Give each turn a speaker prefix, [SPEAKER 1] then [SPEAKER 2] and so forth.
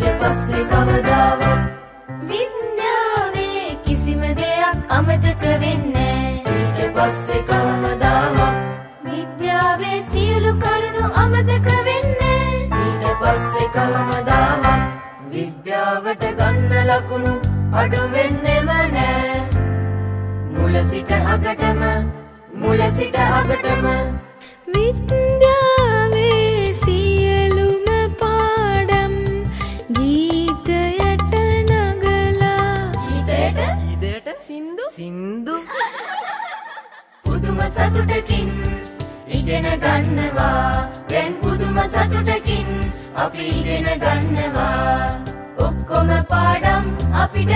[SPEAKER 1] මීට පස්සේ කවදාවත් විද්‍යාවේ කිසිම දෙයක් අමතක වෙන්නේ ඊට පස්සේ කවමදාවත් විද්‍යාවේ සියලු කරුණු අමතක වෙන්නේ
[SPEAKER 2] ඊට පස්සේ කවමදාවත් විද්‍යාවට ගන්න ලකුණු අඩු වෙන්නෙම නෑ මුල සිට අගටම මුල සිට අගටම
[SPEAKER 1] විද්‍යාව සින්දු?
[SPEAKER 2] සින්දු. පුදුම සතුටකින් ඉගෙන ගන්නවා. දැන් පුදුම සතුටකින් අපි ඉගෙන ගන්නවා. ඔක්කොම පාඩම් අපිට